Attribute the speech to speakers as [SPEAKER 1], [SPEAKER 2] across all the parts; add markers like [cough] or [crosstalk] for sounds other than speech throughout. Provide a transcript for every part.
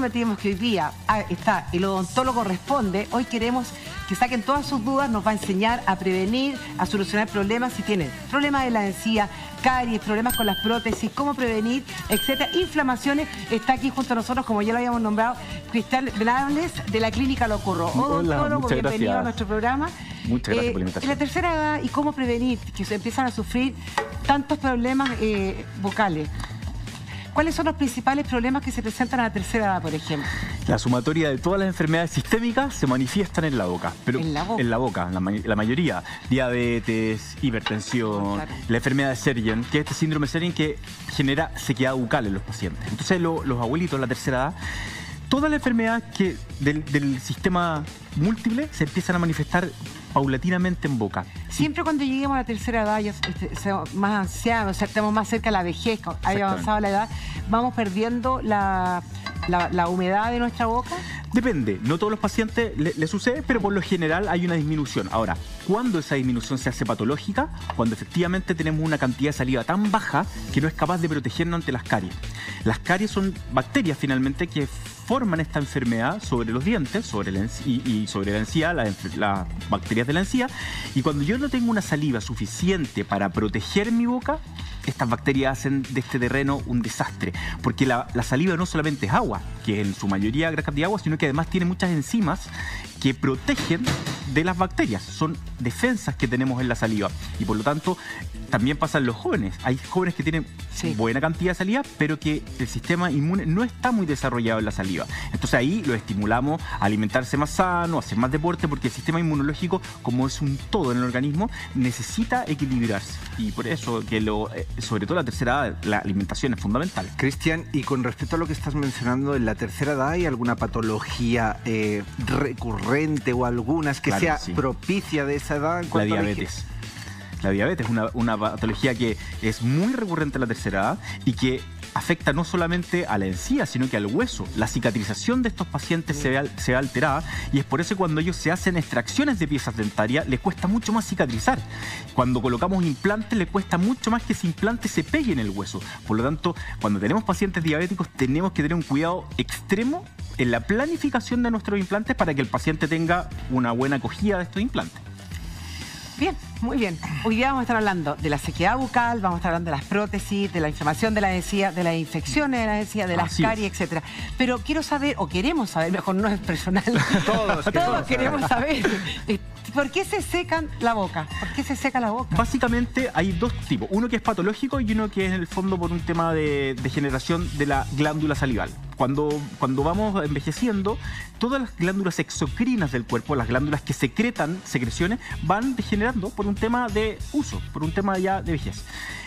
[SPEAKER 1] prometimos que hoy día ah, está el odontólogo responde, hoy queremos que saquen todas sus dudas, nos va a enseñar a prevenir, a solucionar problemas si tienen problemas de la encía, caries, problemas con las prótesis, cómo prevenir, etcétera, inflamaciones. Está aquí junto a nosotros, como ya lo habíamos nombrado, Cristal Blanes de la Clínica Locurro. Odontólogo, bienvenido a nuestro programa.
[SPEAKER 2] Muchas gracias por la invitación.
[SPEAKER 1] la tercera edad y cómo prevenir que se empiezan a sufrir tantos problemas eh, vocales. ¿Cuáles son los principales problemas que se presentan a la tercera edad, por ejemplo?
[SPEAKER 2] La sumatoria de todas las enfermedades sistémicas se manifiestan en la boca. Pero
[SPEAKER 1] ¿En la boca?
[SPEAKER 2] En la boca, la, mayoría. Diabetes, hipertensión, la enfermedad de Sergen, que es este síndrome de Sergen que genera sequedad bucal en los pacientes. Entonces los abuelitos de la tercera edad todas las enfermedades que del, sistema múltiple se empiezan a manifestar paulatinamente en boca.
[SPEAKER 1] Siempre cuando lleguemos a la tercera edad, ya más ancianos, o sea, estamos más cerca de la vejez, haya avanzado la edad, vamos perdiendo la, humedad de nuestra boca.
[SPEAKER 2] Depende, no todos los pacientes le, sucede, pero por lo general hay una disminución. Ahora, ¿cuándo esa disminución se hace patológica? Cuando efectivamente tenemos una cantidad de saliva tan baja que no es capaz de protegernos ante las caries. Las caries son bacterias finalmente que forman esta enfermedad sobre los dientes sobre y, sobre la encía, las bacterias de la encía. Y cuando yo no tengo una saliva suficiente para proteger mi boca, estas bacterias hacen de este terreno un desastre. Porque la, saliva no solamente es agua, que en su mayoría gran cantidad de agua, sino que además tiene muchas enzimas que protegen de las bacterias. Son defensas que tenemos en la saliva. Y por lo tanto, también pasa en los jóvenes. Hay jóvenes que tienen buena cantidad de saliva, pero que el sistema inmune no está muy desarrollado en la saliva. Entonces ahí lo estimulamos a alimentarse más sano, a hacer más deporte, porque el sistema inmunológico, como es un todo en el organismo, necesita equilibrarse. Y por eso que lo, eh, sobre todo la tercera edad, la alimentación es fundamental.
[SPEAKER 3] Cristian, y con respecto a lo que estás mencionando, en la tercera edad hay alguna patología eh, recurrente o algunas que sea propicia de esa edad
[SPEAKER 2] en la diabetes. La diabetes es una, patología que es muy recurrente en la tercera edad y que afecta no solamente a la encía, sino que al hueso. La cicatrización de estos pacientes se ve, se ve, alterada y es por eso cuando ellos se hacen extracciones de piezas dentarias les cuesta mucho más cicatrizar. Cuando colocamos implantes les cuesta mucho más que ese implante se pegue en el hueso. Por lo tanto, cuando tenemos pacientes diabéticos tenemos que tener un cuidado extremo en la planificación de nuestros implantes para que el paciente tenga una buena acogida de estos implantes.
[SPEAKER 1] Bien, muy bien. Hoy día vamos a estar hablando de la sequedad bucal, vamos a estar hablando de las prótesis, de la inflamación de la encía, de las infecciones de la encía, de las caries, etcétera. Pero quiero saber, o queremos saber, mejor no es personal. [laughs]
[SPEAKER 3] Todos,
[SPEAKER 1] Todos queremos saber. ¿Por qué se secan la boca? ¿Por qué se seca la boca?
[SPEAKER 2] Básicamente hay dos tipos. Uno que es patológico y uno que es en el fondo por un tema de degeneración de la glándula salival. Cuando, cuando vamos envejeciendo, todas las glándulas exocrinas del cuerpo, las glándulas que secretan secreciones, van degenerando por un tema de uso, por un tema ya de vejez.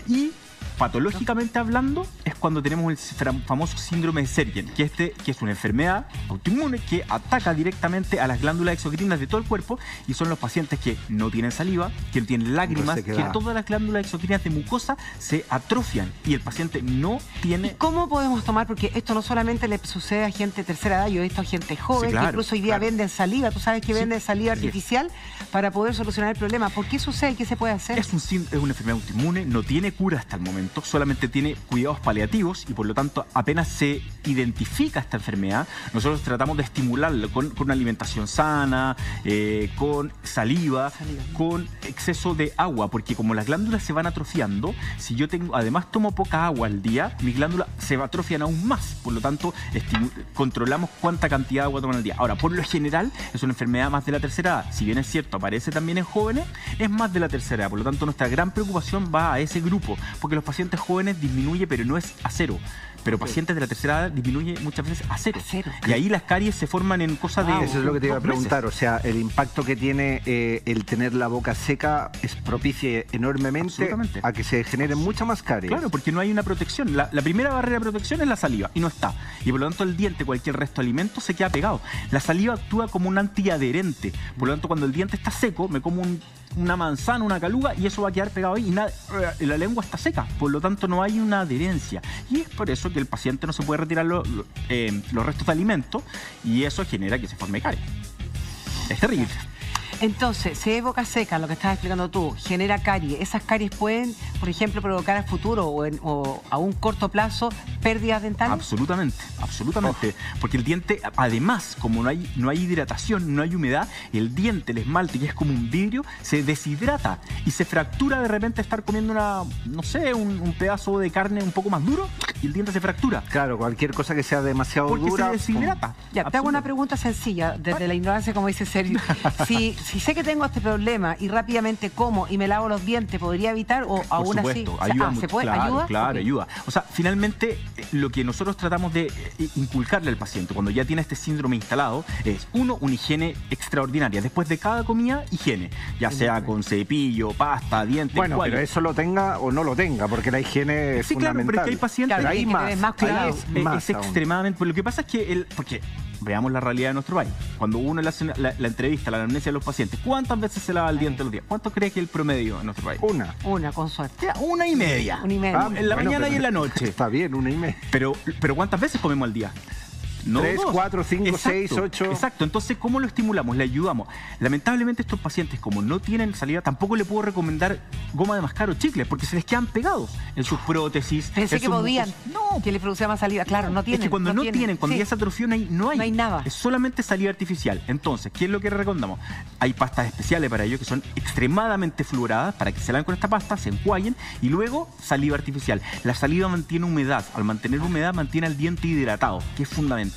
[SPEAKER 2] Y patológicamente hablando, es cuando tenemos el famoso síndrome de Sergen, que, este, que es una enfermedad autoinmune que ataca directamente a las glándulas exocrinas de todo el cuerpo y son los pacientes que no tienen saliva, que no tienen lágrimas, que todas las glándulas exocrinas de mucosa se atrofian y el paciente no tiene...
[SPEAKER 1] ¿Cómo podemos tomar? Porque esto no solamente le sucede a gente de tercera edad, yo he visto a gente joven que incluso hoy día venden saliva, tú sabes que venden saliva artificial para poder solucionar el problema. ¿Por qué sucede? ¿Qué se puede hacer?
[SPEAKER 2] Es, un, es una enfermedad autoinmune, no tiene cura hasta el momento solamente tiene cuidados paliativos y por lo tanto apenas se identifica esta enfermedad, nosotros tratamos de estimularlo con, una alimentación sana, eh, con saliva, con exceso de agua, porque como las glándulas se van atrofiando, si yo tengo, además tomo poca agua al día, mis glándulas se atrofian aún más, por lo tanto controlamos cuánta cantidad de agua toman al día. Ahora, por lo general es una enfermedad más de la tercera edad, si bien es cierto, aparece también en jóvenes, es más de la tercera edad, por lo tanto nuestra gran preocupación va a ese grupo, porque los jóvenes disminuye, pero no es a cero pero pacientes de la tercera edad disminuye muchas veces a cero. Y ahí las caries se forman en cosas de...
[SPEAKER 3] Eso es lo que te iba a preguntar, o sea, el impacto que tiene eh, el tener la boca seca es propicia enormemente a que se generen muchas más caries.
[SPEAKER 2] Claro, porque no hay una protección. La, primera barrera de protección es la saliva y no está. Y por lo tanto el diente, cualquier resto de alimento, se queda pegado. La saliva actúa como un antiadherente. Por lo tanto, cuando el diente está seco, me como una manzana, una caluga y eso va a quedar pegado ahí y nada, la lengua está seca. Por lo tanto, no hay una adherencia. Y es por eso que el paciente no se puede retirar eh, los restos de alimento y eso genera que se forme caries. Es terrible.
[SPEAKER 1] Entonces, si hay boca seca, lo que estás explicando tú, genera caries. Esas caries pueden, por ejemplo, provocar a futuro o, a un corto plazo pérdidas dentales.
[SPEAKER 2] Absolutamente, absolutamente. Porque el diente, además, como no hay, no hay hidratación, no hay humedad, el diente, el esmalte, que es como un vidrio, se deshidrata y se fractura de repente estar comiendo una, no sé, un, pedazo de carne un poco más duro y el diente se fractura.
[SPEAKER 3] Claro, cualquier cosa que sea demasiado
[SPEAKER 2] Porque
[SPEAKER 3] dura.
[SPEAKER 2] Se deshidrata.
[SPEAKER 1] Ya, te hago una pregunta sencilla, desde la ignorancia, como dice Sergio. [laughs] si, si sé que tengo este problema y rápidamente como y me lavo los dientes, ¿podría evitar o aún así?
[SPEAKER 2] Ayuda ah, ¿Se puede? Claro, ¿Ayuda? Claro, ayuda. O sea, finalmente eh, lo que nosotros tratamos de eh, inculcarle al paciente cuando ya tiene este síndrome instalado es, uno, una higiene extraordinaria. Después de cada comida, higiene. Ya sea con cepillo, pasta, dientes.
[SPEAKER 3] Bueno, pero eso lo tenga o no lo tenga, porque la higiene es sí, fundamental. Claro, pero es
[SPEAKER 2] que hay pacientes...
[SPEAKER 1] que hay más, más,
[SPEAKER 2] es, es extremadamente... Pues lo que pasa es que... El, porque veamos la realidad de nuestro país. Cuando uno le hace la, entrevista, la anamnesia de los pacientes, ¿cuántas veces se lava el diente los días? ¿Cuánto cree que es el promedio en nuestro país?
[SPEAKER 3] Una.
[SPEAKER 1] Una, con suerte.
[SPEAKER 2] Una y media.
[SPEAKER 1] Una y media. Ah,
[SPEAKER 2] en la mañana y en la noche.
[SPEAKER 3] Está bien, una y media.
[SPEAKER 2] Pero, pero ¿cuántas veces comemos al día?
[SPEAKER 3] No 3, 4, 5, 6, 8.
[SPEAKER 2] Exacto, entonces, ¿cómo lo estimulamos? Le ayudamos. Lamentablemente, estos pacientes, como no tienen salida, tampoco le puedo recomendar goma de mascar o chicle, porque se les quedan pegados en sus prótesis.
[SPEAKER 1] Pensé que podían. No. Que les producía más salida. Claro, no tienen.
[SPEAKER 2] Es que cuando no, tienen, cuando ya se atrofió, no hay, no hay.
[SPEAKER 1] nada.
[SPEAKER 2] Es solamente salida artificial. Entonces, ¿qué es lo que recomendamos? Hay pastas especiales para ello que son extremadamente fluoradas para que se laven con esta pasta, se enjuaguen y luego saliva artificial. La saliva mantiene humedad. Al mantener humedad, mantiene el diente hidratado, que es fundamental.